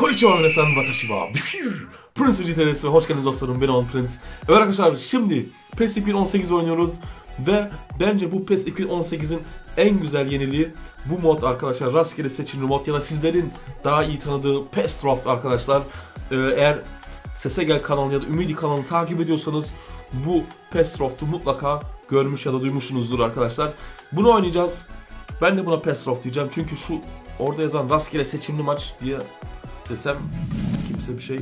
Konnichiwa minasan watashi wa. Prince VGT'si hoş geldiniz dostlarım ben On Prince. Evet arkadaşlar şimdi PES 2018 oynuyoruz ve bence bu PES 2018'in en güzel yeniliği bu mod arkadaşlar rastgele seçimli mod ya da sizlerin daha iyi tanıdığı PES Draft arkadaşlar. Ee, eğer Sese Gel kanalını ya da Ümidi kanalını takip ediyorsanız bu PES Draft'u mutlaka görmüş ya da duymuşsunuzdur arkadaşlar. Bunu oynayacağız. Ben de buna PES Draft diyeceğim çünkü şu orada yazan rastgele seçimli maç diye desem kimse bir şey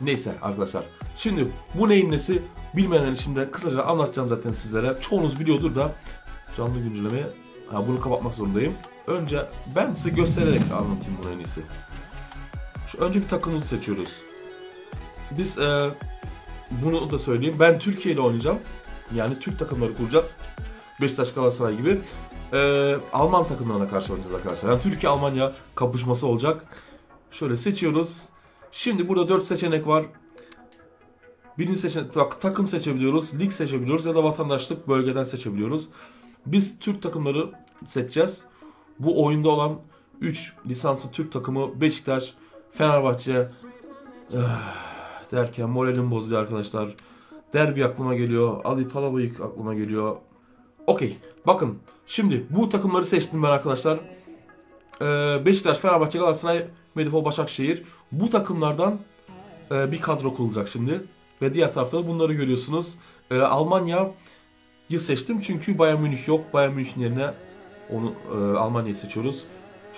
Neyse arkadaşlar. Şimdi bu neyin nesi bilmeyenler için de kısaca anlatacağım zaten sizlere. Çoğunuz biliyordur da canlı güncellemeye ha, bunu kapatmak zorundayım. Önce ben size göstererek anlatayım bunu en iyisi. Şu önce bir takımımızı seçiyoruz. Biz e, bunu da söyleyeyim. Ben Türkiye ile oynayacağım. Yani Türk takımları kuracağız. Beşiktaş Galatasaray gibi. E, Alman takımlarına karşı oynayacağız arkadaşlar. Yani Türkiye Almanya kapışması olacak. Şöyle seçiyoruz. Şimdi burada 4 seçenek var. Birinci seçenek tak, takım seçebiliyoruz, lig seçebiliyoruz ya da vatandaşlık bölgeden seçebiliyoruz. Biz Türk takımları seçeceğiz. Bu oyunda olan 3 lisanslı Türk takımı Beşiktaş, Fenerbahçe eh, derken moralim bozuluyor arkadaşlar. Derbi aklıma geliyor. Ali Palabıyık aklıma geliyor. Okey. Bakın. Şimdi bu takımları seçtim ben arkadaşlar. Ee, Beşiktaş, Fenerbahçe, Galatasaray, Medipol, Başakşehir. Bu takımlardan e, bir kadro kurulacak şimdi. Ve diğer tarafta da bunları görüyorsunuz. E, Almanya'yı seçtim çünkü Bayern Münih yok. Bayern Münih'in yerine onu e, Almanya'yı seçiyoruz.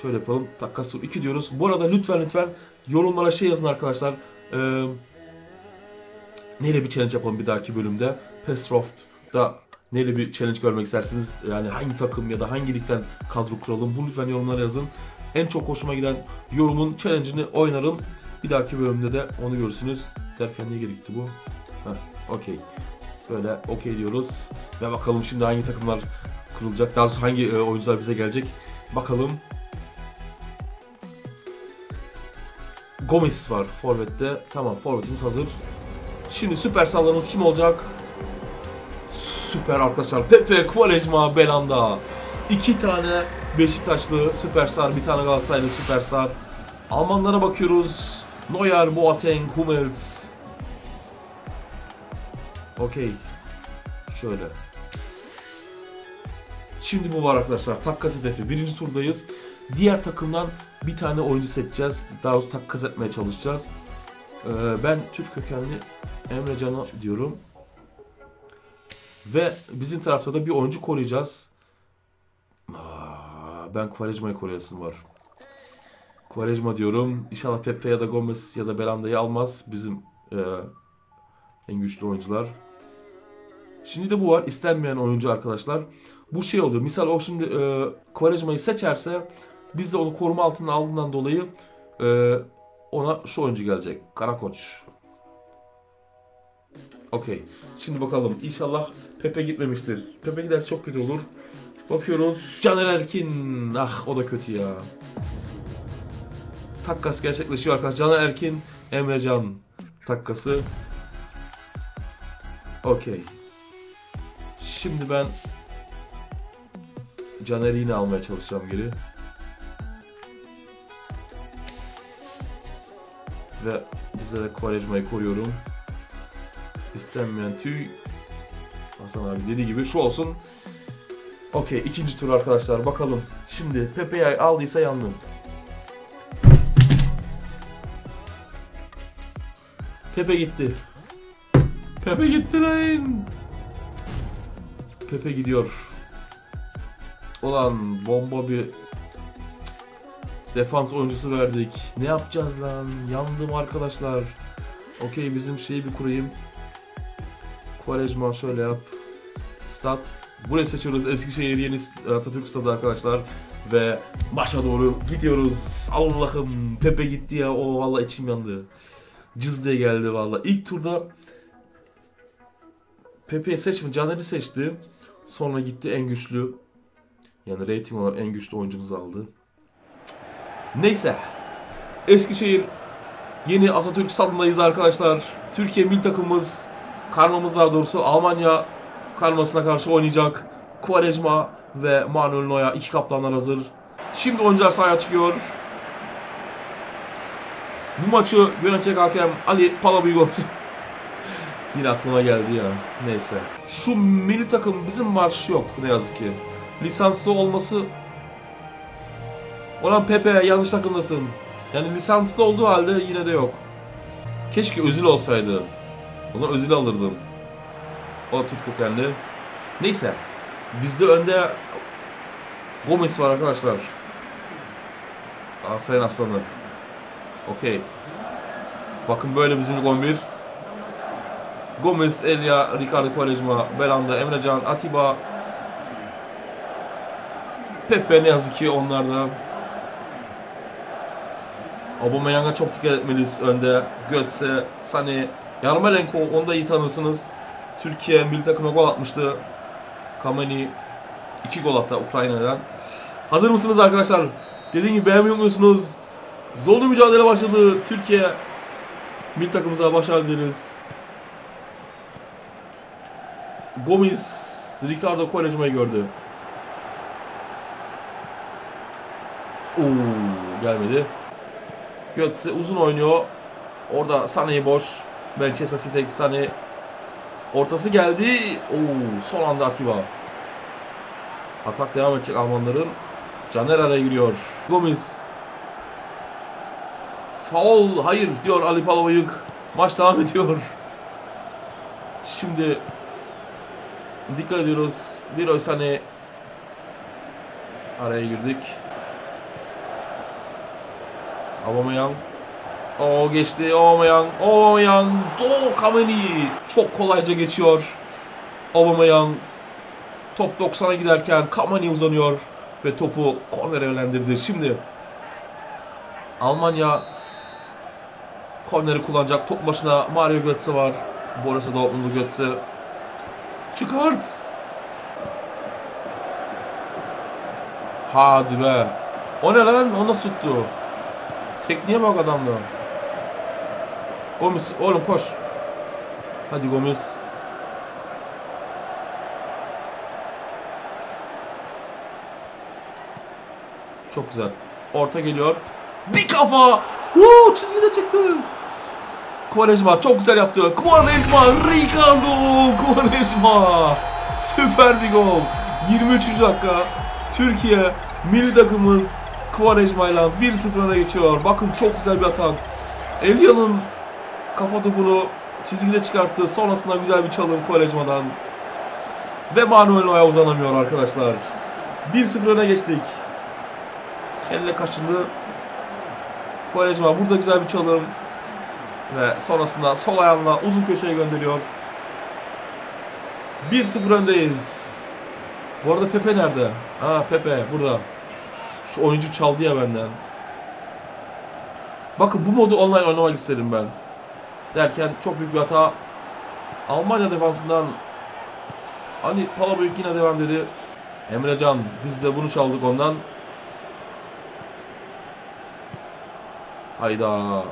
Şöyle yapalım. Takasu 2 diyoruz. Bu arada lütfen lütfen yorumlara şey yazın arkadaşlar. E, neyle bir challenge yapalım bir dahaki bölümde. Pestroft'da neyle bir challenge görmek istersiniz? Yani hangi takım ya da hangi ligden kadro kuralım? Bunu lütfen yorumlara yazın. En çok hoşuma giden yorumun challenge'ını oynarım. Bir dahaki bölümde de onu görürsünüz. Derken niye gitti bu? Heh, okey. Böyle okey diyoruz. Ve bakalım şimdi hangi takımlar kurulacak. Daha doğrusu hangi e, oyuncular bize gelecek. Bakalım. Gomis var Forvet'te. Tamam Forvet'imiz hazır. Şimdi süper sallarımız kim olacak? Süper arkadaşlar. Pepe Quaresma Belanda. İki tane Beşiktaşlı süperstar, bir tane Galatasaraylı süperstar. Almanlara bakıyoruz. Neuer, Boateng, Hummels. Okey. Şöyle. Şimdi bu var arkadaşlar. Takkas hedefi. Birinci turdayız. Diğer takımdan bir tane oyuncu seçeceğiz. Daha doğrusu takkas etmeye çalışacağız. Ee, ben Türk kökenli Emre Can'ı diyorum. Ve bizim tarafta da bir oyuncu koruyacağız. Ben Quaresma'yı koruyasım var. Quaresma diyorum. İnşallah Pepe ya da Gomez ya da Belanda'yı almaz. Bizim e, en güçlü oyuncular. Şimdi de bu var. İstenmeyen oyuncu arkadaşlar. Bu şey oluyor. Misal o şimdi e, Quaresma'yı seçerse biz de onu koruma altına aldığından dolayı e, ona şu oyuncu gelecek. Karakoç. Okey. Şimdi bakalım. İnşallah Pepe gitmemiştir. Pepe giderse çok kötü olur. Bakıyoruz. Caner Erkin. Ah o da kötü ya. Takkas gerçekleşiyor arkadaşlar. Caner Erkin, Emre Can takkası. Okey. Şimdi ben Caner'i yine almaya çalışacağım geri. Ve bizlere Quaresma'yı koruyorum. İstenmeyen tüy. Hasan abi dediği gibi şu olsun. Okey ikinci tur arkadaşlar bakalım. Şimdi Pepe'yi aldıysa yandım. Pepe gitti. Pepe gitti lan. Pepe gidiyor. Ulan bomba bir defans oyuncusu verdik. Ne yapacağız lan? Yandım arkadaşlar. Okey bizim şeyi bir kurayım. Quaresma şöyle yap. Stat. Burayı seçiyoruz. Eskişehir Yeni Atatürk Stadı arkadaşlar. Ve başa doğru gidiyoruz. Allah'ım Pepe gitti ya. O vallahi içim yandı. Cız diye geldi valla. İlk turda Pepe'yi seçme, Caner'i seçti. Sonra gitti en güçlü yani rating olarak en güçlü oyuncumuzu aldı. Neyse. Eskişehir yeni Atatürk stadındayız arkadaşlar. Türkiye milli takımımız karmamız daha doğrusu Almanya karmasına karşı oynayacak. Quaresma ve Manuel Neuer iki kaptanlar hazır. Şimdi oyuncular sahaya çıkıyor. Bu maçı yönetecek hakem Ali olacak. Yine aklıma geldi ya. Neyse. Şu milli takım bizim marş yok ne yazık ki. Lisanslı olması... Olan Pepe yanlış takımdasın. Yani lisanslı olduğu halde yine de yok. Keşke Özil olsaydı. O zaman Özil alırdım. O Türk kökenli. Neyse. Bizde önde Gomez var arkadaşlar. Galatasaray'ın aslanı. Okey. Bakın böyle bizim 11. Gomez, Elia, Ricardo Quaresma, Belanda, Emrecan, Atiba, Pepe ne yazık ki onlardan. Aubameyang'a çok dikkat etmeliyiz önde. Götze, Sane, Yarmolenko onu da iyi tanırsınız. Türkiye milli takıma gol atmıştı. Kameni 2 gol attı Ukrayna'dan. Hazır mısınız arkadaşlar? Dediğim gibi beğenmiyor musunuz? Zorlu mücadele başladı. Türkiye milli takımımıza başarı dileriz. Gomis Ricardo Quaresma'yı gördü. Oo, gelmedi. Götze uzun oynuyor. Orada Sane'yi boş. Manchester City Sane. Ortası geldi. Oo, son anda Atiba. Atak devam edecek Almanların. Caner araya giriyor. Gomis. Faul. Hayır diyor Ali Palabıyık. Maç devam ediyor. Şimdi dikkat ediyoruz. Leroy Sané araya girdik. Aubameyang. O geçti. Aubameyang. Aubameyang. Do Kameni. Çok kolayca geçiyor. Aubameyang. Top 90'a giderken Kamani uzanıyor ve topu kornere yönlendirdi. Şimdi Almanya korneri kullanacak. Top başına Mario Götze var. Borussia Dortmund'lu Götze. Çıkart. Hadi be. O ne lan? O nasıl tuttu? Tekniğe bak adamda. Gomis oğlum koş. Hadi Gomis. Çok güzel. Orta geliyor. Bir kafa. Woo, çizgide çıktı. Quaresma çok güzel yaptı. Quaresma, Ricardo Quaresma. Süper bir gol. 23. dakika. Türkiye milli takımımız Quaresma ile 1-0 öne geçiyor. Bakın çok güzel bir atak. Elia'nın kafa topunu çizgide çıkarttı. Sonrasında güzel bir çalım Quaresma'dan. Ve Manuel Neuer uzanamıyor arkadaşlar. 1-0 öne geçtik. Kelle kaçındı. Quaresma burada güzel bir çalım. Ve sonrasında sol ayağına uzun köşeye gönderiyor. 1-0 öndeyiz. Bu arada Pepe nerede? Ha Pepe burada. Şu oyuncu çaldı ya benden. Bakın bu modu online oynamak isterim ben. Derken çok büyük bir hata. Almanya defansından hani Palabıyık yine devam dedi. Emrecan biz de bunu çaldık ondan. Hayda.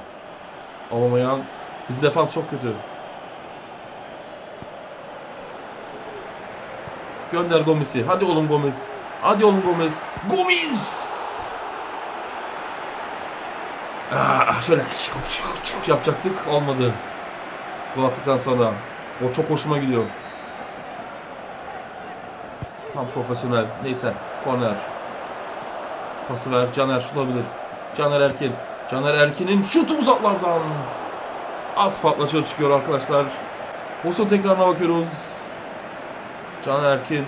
Aubameyang. Bizim defans çok kötü. Gönder Gomis'i. Hadi oğlum Gomis. Hadi oğlum Gomis. Gomis! Ah, şöyle çık çık çık yapacaktık. Olmadı. Gol attıktan sonra. O çok hoşuma gidiyor. Tam profesyonel. Neyse. Korner. Pası ver. Caner şutabilir. Caner Erkin. Caner Erkin'in şutu uzaklardan. Az farkla çıkıyor arkadaşlar. Pozisyon tekrarına bakıyoruz. Caner Erkin.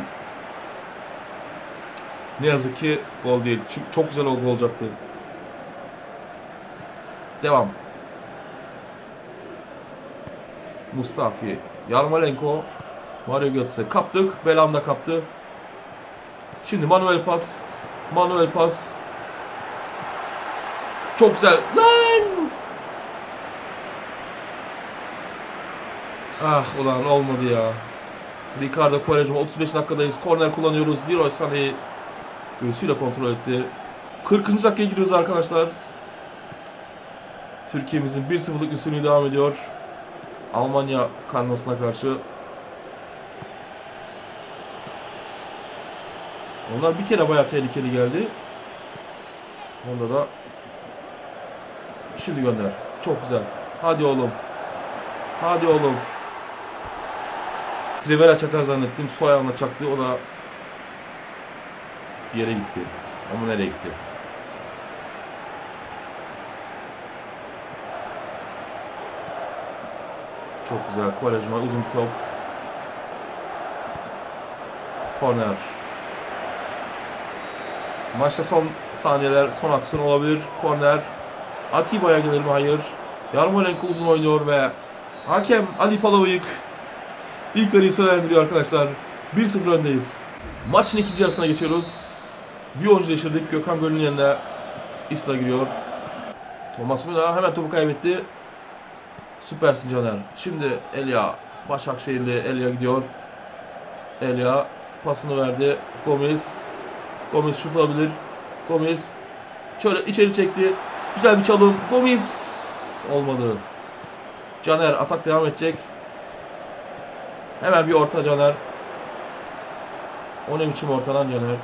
Ne yazık ki gol değil. Çünkü çok güzel gol olacaktı. Devam. Mustafi. Yarmolenko. Mario Götze. Kaptık. Belanda kaptı. Şimdi Manuel pas. Manuel pas. Çok güzel. Lan! Ah ulan olmadı ya. Ricardo Quaresma 35 dakikadayız. Korner kullanıyoruz. Leroy Sané göğsüyle kontrol etti. 40. dakikaya giriyoruz arkadaşlar. Türkiye'mizin 1-0'lık üstünlüğü devam ediyor. Almanya karmasına karşı. Onlar bir kere bayağı tehlikeli geldi. Onda da şimdi gönder. Çok güzel. Hadi oğlum. Hadi oğlum. Trivela çakar zannettim. Sol ayağına çaktı. O da bir yere gitti. Ama nereye gitti? Çok güzel. Kovalejma uzun bir top. Korner. Maçta son saniyeler, son aksiyon olabilir. Korner. Atiba'ya gelir mi? Hayır. Yarmolenko uzun oynuyor ve hakem Ali Palabıyık ilk arayı sonlandırıyor arkadaşlar. 1-0 öndeyiz. Maçın ikinci yarısına geçiyoruz. Bir oyuncu değiştirdik. Gökhan Göl'ün yerine Isla giriyor. Thomas Müller hemen topu kaybetti. Süpersin Caner. Şimdi Elia. Başakşehirli Elia gidiyor. Elia pasını verdi. Gomez. Gomez şut alabilir. Gomez şöyle içeri çekti. Güzel bir çalım. Gomez olmadı. Caner atak devam edecek. Hemen bir orta Caner. O ne biçim ortadan Caner.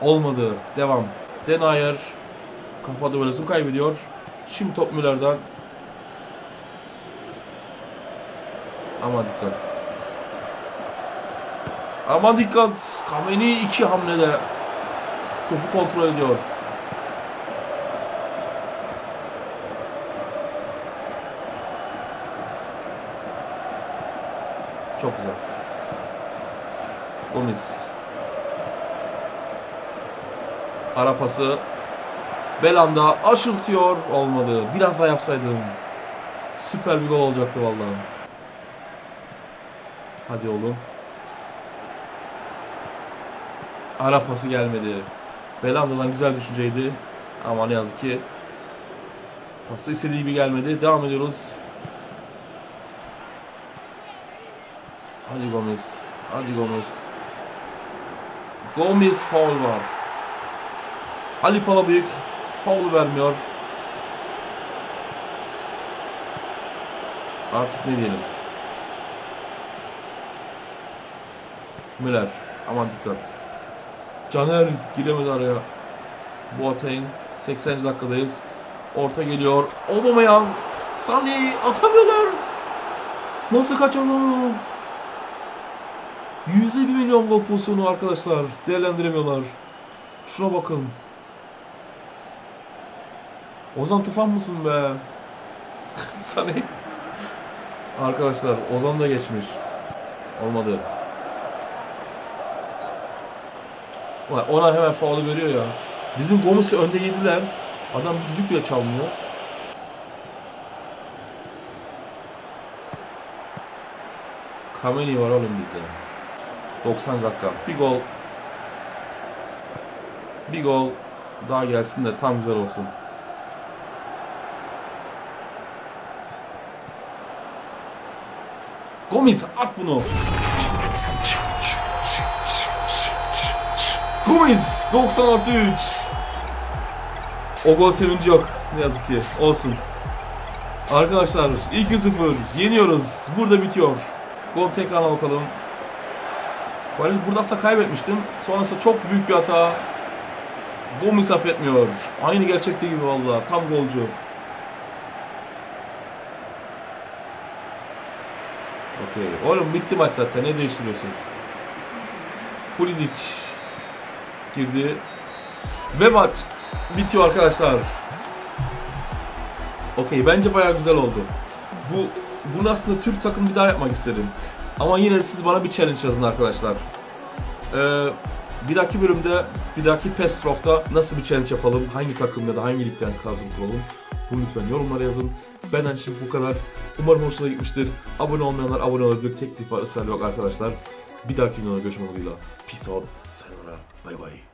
Olmadı. Devam. Denayer böyle su kaybediyor. Şimdi top Müller'den. Ama dikkat. Ama dikkat. Kameni iki hamlede topu kontrol ediyor. Çok güzel. Gomez. Ara pası. Belanda aşırtıyor. Olmadı. Biraz daha yapsaydım. Süper bir gol olacaktı vallahi. Hadi oğlum. Ara pası gelmedi. Belanda'dan güzel düşünceydi. Ama ne yazık ki pası istediği gibi gelmedi. Devam ediyoruz. Hadi Gomez. Hadi Gomez. Gomez foul var. Ali Palabıyık foul vermiyor. Artık ne diyelim. Müller. Aman dikkat. Caner giremedi araya. Boateng 80. dakikadayız. Orta geliyor. Aubameyang. Sani atamıyorlar. Nasıl kaçalım? Yüzde bir milyon gol pozisyonu arkadaşlar. Değerlendiremiyorlar. Şuna bakın. Ozan Tufan mısın be? Sani. Arkadaşlar Ozan da geçmiş. Olmadı. Vay, Ona hemen faulü veriyor ya. Bizim Gomez'i önde yediler. Adam bir düdük bile çalmıyor. Kameni var oğlum bizde. 90 dakika. Bir gol. Bir gol daha gelsin de tam güzel olsun. Gomez at bunu. Gomez 90 artı 3. O gol sevinci yok ne yazık ki. Olsun. Arkadaşlar 2-0 yeniyoruz. Burada bitiyor. Gol tekrarına bakalım. Farid burada aslında kaybetmiştim. Sonrasında çok büyük bir hata. Gomez affetmiyor. Aynı gerçekte gibi valla. Tam golcü. Okey. Oğlum bitti maç zaten. Ne değiştiriyorsun? Pulisic girdi. Ve maç bitiyor arkadaşlar. Okey. Bence bayağı güzel oldu. Bu bunu aslında Türk takım bir daha yapmak isterim. Ama yine de siz bana bir challenge yazın arkadaşlar. Ee, bir dahaki bölümde, bir dahaki PES Draft'ta nasıl bir challenge yapalım, hangi takım ya da hangi ligden kadro kuralım, bunu lütfen yorumlara yazın. Benden şimdi bu kadar. Umarım hoşuna gitmiştir. Abone olmayanlar abone olabilir. Teklif var, ısrar yok arkadaşlar. Bir dahaki videoda görüşmek üzere. Peace out. Sayonara. Bye bye.